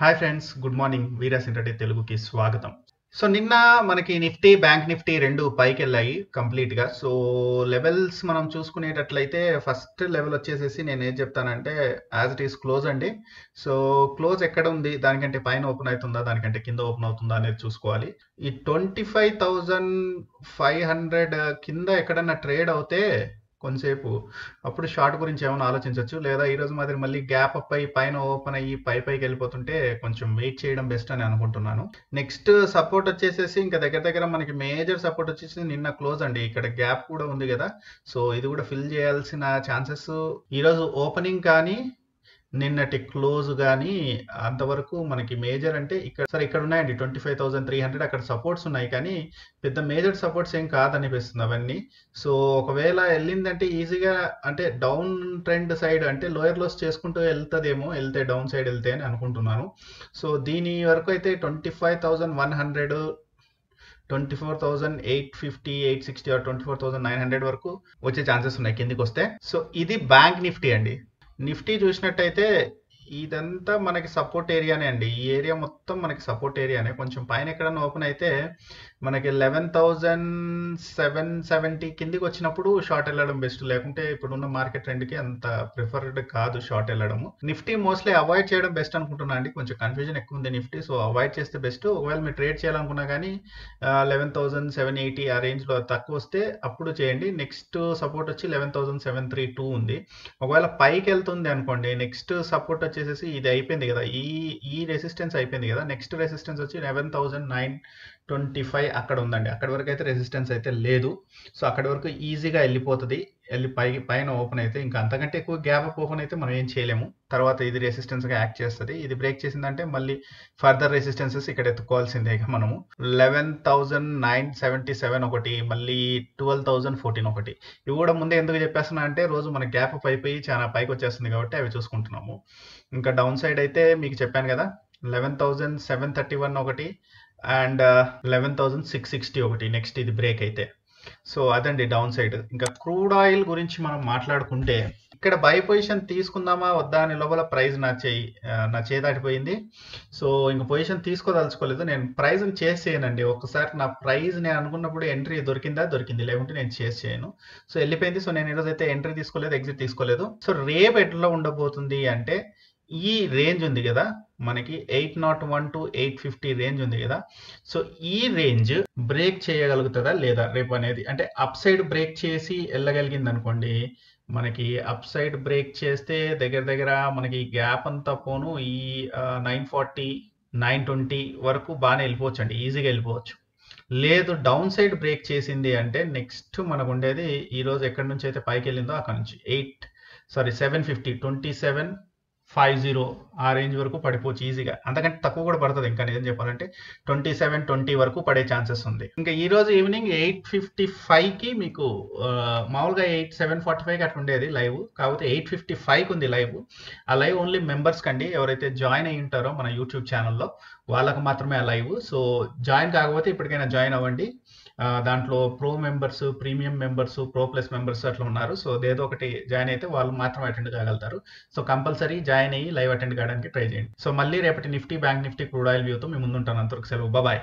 Hi friends good morning Veerasin Reddy తెలుగుకి స్వాగతం so నిన్న మనకి నిఫ్టీ బ్యాంక్ నిఫ్టీ రెండు పైకి వెళ్ళాయి కంప్లీట్గా. సో లెవెల్స్ మనం చూసుకునేటట్లయితే ఫస్ట్ లెవెల్ వచ్చేసేసి నేను ఏం చెప్తానంటే యాజ్ ఇట్ ఈస్ క్లోజ్ అండి. సో క్లోజ్ ఎక్కడ ఉంది? దానికంటే పైన ఓపెన్ అవుతుందా? దానికంటే కింద ఓపెన్ అవుతుందా అనేది చూసుకోవాలి. ఈ twenty five thousand five hundred కింద ఎక్కడన్నా ట్రేడ్ అవుతే కొంతసేపు. అప్పుడు షార్ట్ గురించి ఏమైనా ఆలోచించవచ్చు లేదా ఈరోజు మాదిరి మళ్ళీ గ్యాప్ అప్ అయ్యి పైన ఓపెన్ అయ్యి పై పైకి వెళ్ళిపోతుంటే కొంచెం వెయిట్ చేయడం బెస్ట్ అని అనుకుంటున్నాను. నెక్స్ట్ సపోర్ట్ వచ్చేసేసి ఇంకా దగ్గర దగ్గర మనకి మేజర్ సపోర్ట్ వచ్చేసి నిన్న క్లోజ్ అండి. ఇక్కడ గ్యాప్ కూడా ఉంది కదా. సో ఇది కూడా ఫిల్ చేయాల్సిన ఛాన్సెస్. ఈరోజు ఓపెనింగ్ కానీ నిన్నటి క్లోజ్ కానీ అంతవరకు మనకి మేజర్ అంటే ఇక్కడ సరే ఇక్కడ ఉన్నాయండి twenty five thousand three hundred అక్కడ సపోర్ట్స్ ఉన్నాయి కానీ పెద్ద మేజర్ సపోర్ట్స్ ఏం కాదనిపిస్తుంది అవన్నీ. సో ఒకవేళ వెళ్ళిందంటే ఈజీగా అంటే డౌన్ ట్రెండ్ సైడ్ అంటే లోయర్ లోస్ చేసుకుంటూ వెళ్తుందేమో వెళ్తే డౌన్ సైడ్ వెళ్తే అని అనుకుంటున్నాను. సో దీని వరకు అయితే twenty five thousand one hundred twenty four thousand eight fifty eight sixty or twenty four thousand nine hundred వరకు వచ్చే ఛాన్సెస్ ఉన్నాయి కిందికి వస్తే సో ఇది బ్యాంక్ నిఫ్టీ అండి. నిఫ్టీ చూసినట్టయితే ఇదంతా మనకి సపోర్ట్ ఏరియానే అండి. ఈ ఏరియా మొత్తం మనకి సపోర్ట్ ఏరియానే కొంచెం పైన ఎక్కడన్నా ఓపెన్ అయితే మనకి లెవెన్ థౌజండ్ సెవెన్ సెవెంటీ కిందికి వచ్చినప్పుడు షార్ట్ వెళ్ళడం బెస్ట్ లేకుంటే ఇప్పుడున్న మార్కెట్ ట్రెండ్కి అంత ప్రిఫర్డ్ కాదు షార్ట్ వెళ్ళడము. నిఫ్టీ మోస్ట్లీ అవాయిడ్ చేయడం బెస్ట్ అనుకుంటున్నా అండి. కొంచెం కన్ఫ్యూజన్ ఎక్కువ ఉంది నిఫ్టీ సో అవాయిడ్ చేస్తే బెస్ట్ ఒకవేళ మీరు ట్రేడ్ చేయాలనుకున్నా కానీ లెవెన్ థౌజండ్ సెవెన్ ఎయిటీ ఆ రేంజ్లో తక్కువ వస్తే అప్పుడు చేయండి. నెక్స్ట్ సపోర్ట్ వచ్చి eleven thousand seven three two ఉంది. ఒకవేళ పైకి వెళ్తుంది అనుకోండి నెక్స్ట్ సపోర్ట్ వచ్చి వచ్చేసేసి ఇది అయిపోయింది కదా. ఈ ఈ రెసిస్టెన్స్ అయిపోయింది కదా. నెక్స్ట్ రెసిస్టెన్స్ వచ్చి eleven thousand nine twenty five అక్కడ ఉందండి. అక్కడి వరకు అయితే రెసిస్టెన్స్ అయితే లేదు. సో అక్కడి వరకు ఈజీగా వెళ్ళిపోతుంది. వెళ్ళి పై పైన ఓపెన్ అయితే ఇంకా అంతకంటే ఎక్కువ గ్యాప్ అప్ ఓపెన్ అయితే మనం ఏం చేయలేము. తర్వాత ఇది రెసిస్టెన్స్గా యాక్ట్ చేస్తుంది. ఇది బ్రేక్ చేసిందంటే మళ్ళీ ఫర్దర్ రెసిస్టెన్సెస్ ఇక్కడ ఎత్తుకోవాల్సిందే మనము. Eleven thousand nine seventy seven ఒకటి మళ్ళీ ట్వెల్వ్ థౌజండ్ ఫోర్టీన్ ఒకటి. ఇవి కూడా ముందే ఎందుకు చెప్పేస్తున్నా అంటే రోజు మన గ్యాప్ అప్ అయిపోయి చాలా పైకి వచ్చేస్తుంది కాబట్టి అవి చూసుకుంటున్నాము. ఇంకా డౌన్ సైడ్ అయితే మీకు చెప్పాను కదా eleven thousand seven thirty one ఒకటి and eleven thousand six sixty ఒకటి. నెక్స్ట్ ఇది బ్రేక్ అయితే. సో అదండి డౌన్ సైడ్. ఇంకా క్రూడ్ ఆయిల్ గురించి మనం మాట్లాడుకుంటే ఇక్కడ బై పొజిషన్ తీసుకుందామా వద్దా అని లోపల ప్రైజ్ నా చేయి నా చేయి దాటిపోయింది. సో ఇంక పొజిషన్ తీసుకోదలుచుకోలేదు. నేను ప్రైజ్ని చేసి చేయనండి. ఒకసారి నా ప్రైజ్ నేను అనుకున్నప్పుడు ఎంట్రీ దొరికిందా? దొరికింది. లేకుంటే నేను చేసి చేయను. సో వెళ్ళిపోయింది. సో నేను ఈరోజు అయితే ఎంట్రీ తీసుకోలేదు ఎగ్జిట్ తీసుకోలేదు. సో రేపు ఎట్లా ఉండబోతుంది అంటే ఈ రేంజ్ ఉంది కదా. మనకి eight naught one to eight fifty range ఉంది కదా. సో ఈ రేంజ్ బ్రేక్ చేయగలుగుతుందా లేదా రేపు అనేది? అంటే అప్ సైడ్ బ్రేక్ చేసి వెళ్ళగలిగింది అనుకోండి మనకి అప్ సైడ్ బ్రేక్ చేస్తే దగ్గర దగ్గర మనకి గ్యాప్ అంతా పోను ఈ నైన్ ఫార్టీ నైన్ ట్వంటీ వరకు బాగానే వెళ్ళిపోవచ్చు అండి ఈజీగా వెళ్ళిపోవచ్చు. లేదు డౌన్ సైడ్ బ్రేక్ చేసింది అంటే నెక్స్ట్ మనకు ఉండేది ఈరోజు ఎక్కడి నుంచి అయితే పైకి వెళ్ళిందో అక్కడ నుంచి. Eight sorry seven fifty twenty seven five zero ఆ రేంజ్ వరకు పడిపోవచ్చు ఈజీగా. అంతకంటే తక్కువ కూడా పడుతుంది ఇంకా నిజం చెప్పాలంటే. ట్వంటీ సెవెన్ ట్వంటీ వరకు పడే ఛాన్సెస్ ఉంది. ఇంకా ఈ రోజు ఈవినింగ్ ఎయిట్ ఫిఫ్టీ ఫైవ్కి మీకు మామూలుగా ఎయిట్ సెవెన్ ఫార్టీ ఫైవ్కి అట్లా ఉండేది లైవ్. కాకపోతే ఎయిట్ ఫిఫ్టీ ఫైవ్కి ఉంది లైవ్. ఆ లైవ్ ఓన్లీ మెంబర్స్ కండి. ఎవరైతే జాయిన్ అయ్యి ఉంటారో మన యూట్యూబ్ ఛానల్లో వాళ్ళకు మాత్రమే ఆ లైవ్. సో జాయిన్ కాకపోతే ఇప్పటికైనా జాయిన్ అవ్వండి. దాంట్లో pro members premium members pro plus members అట్లా ఉన్నారు. సో ఏదో ఒకటి జాయిన్ అయితే వాళ్ళు మాత్రం అటెండ్ కాగలుగుతారు. సో కంపల్సరీ జాయిన్ అయ్యి లైవ్ అటెండ్ కావడానికి ట్రై చేయండి. సో మళ్ళీ రేపటి Nifty bank Nifty crude oil వ్యూతో మేము ముందుంటాను. అంతవరకు సెలవు. బాయ్